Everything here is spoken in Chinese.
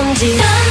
忘记。